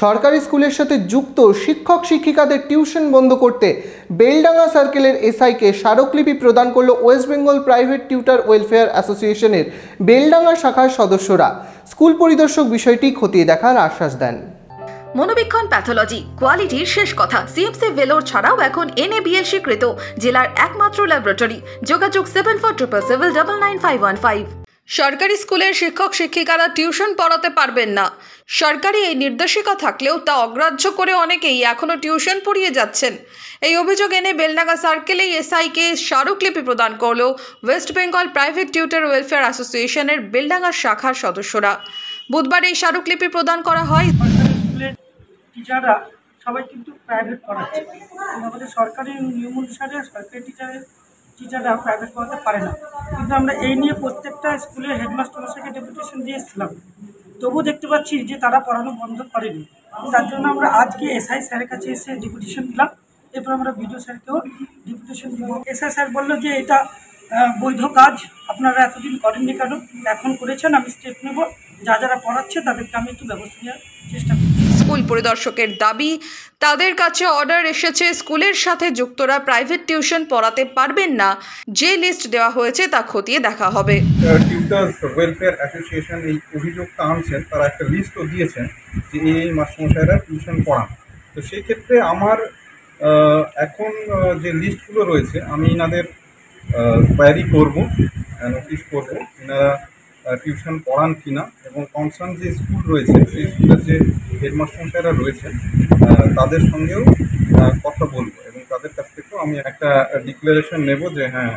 সরকারি স্কুলের সাথে যুক্ত শিক্ষক শিক্ষিকাদের টিউশন বন্ধ করতে বেলডাঙ্গা সার্কেলের এসআইকে স্মারকলিপি প্রদান করল West Bengal private tutor welfare অ্যাসোসিয়েশনের বেলডাঙ্গা শাখার সদস্যরা। স্কুল পরিদর্শক বিষয়টি খতিয়ে দেখার আশ্বাস দেন। মনোবীক্ষণ প্যাথোলজি, কোয়ালিটির শেষ কথা। সিএমসি ভেলোর ছাড়াও এখন এনএবিএল স্বীকৃত জেলার একমাত্র ল্যাবরেটরি। যোগাযোগ seven four triple seven double nine five one five সরকারি স্কুলের শিক্ষক, শিক্ষিকারা টিউশন পড়াতে পারবেন না। সরকারি এই নির্দেশিকা থাকলেও তা অগ্রাহ্য করে অনেকেই এখনও টিউশন পড়িয়ে যাচ্ছেন। এই অভিযোগ এনে বেলনাগা সার্কেলেই এসআইকে স্মারকলিপি প্রদান করল West Bengal private tutor welfare অ্যাসোসিয়েশনের বেলডাঙ্গা শাখার সদস্যরা। বুধবার এই স্মারকলিপি প্রদান করা হয়। সবাই কিন্তু প্রাইভেট পড়াচ্ছে। আমাদের সরকারি নিয়ম অনুসারে সরকারি টিচারের টিচাররা প্রাইভেট পড়াতে পারে না। কিন্তু আমরা এই নিয়ে প্রত্যেকটা স্কুলের হেডমাস্টার মশাইকে ডেপুটেশন দিয়ে এসেছিলাম। তবুও দেখতে পাচ্ছি যে তারা পড়ানো বন্ধ করেনি। তার জন্য আমরা আজকে এসআই স্যারের কাছে এসে ডেপুটেশন দিলাম। এরপর আমরা বিডিও স্যারকেও ডেপুটেশন দিব। এসআই স্যার বলল যে এটা বৈধ কাজ, আপনারা এতদিন করেননি কেন? এখন করেছেন, আমি স্টেপ নেব। যা যারা পড়াচ্ছে তাদেরকে আমি একটু ব্যবস্থা নেওয়ার চেষ্টা করছি। স্কুল পরিদর্শকের দাবি, তাদের কাছে অর্ডার এসেছে, স্কুলের সাথে যুক্তরা প্রাইভেট টিউশন পড়াতে পারবেন না, যে লিস্ট দেওয়া হয়েছে তা খতিয়ে দেখা হবে। টিউটার্স ওয়েলফেয়ার অ্যাসোসিয়েশন এই অভিযোগটা আনছেন, তারা একটা লিস্টও দিয়েছেন যে এই মাস্টারমশাইরা টিউশন পড়ান। তো সেই ক্ষেত্রে আমার এখন যে লিস্টগুলো রয়েছে, আমি এনাদের কোয়ারি করব নোটিশ করব এনারা টিউশন পড়ান কিনা এবং কনসার্ন যে স্কুল রয়েছে, সেই স্কুলের যে হেডমাস্টারমশাইরা রয়েছেন তাদের সঙ্গেও কথা বলব এবং তাদের কাছ থেকেও আমি একটা ডিক্লারেশন নেব যে হ্যাঁ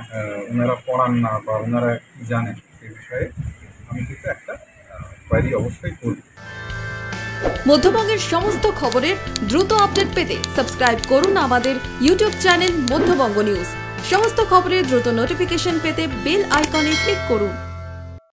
ওনারা পড়ান না বা ওনারা জানেন সেই বিষয়ে আমি কিন্তু একটা কোয়ারি অবশ্যই করব। মধ্যবঙ্গের সমস্ত খবরের দ্রুত আপডেট পেতে সাবস্ক্রাইব করুন আমাদের ইউটিউব চ্যানেল মধ্যবঙ্গ নিউজ। সমস্ত খবরের দ্রুত নোটিফিকেশন পেতে বেল আইকনে ক্লিক করুন।